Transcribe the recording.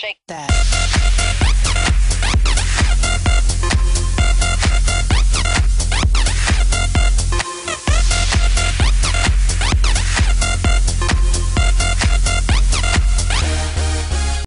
Shake that.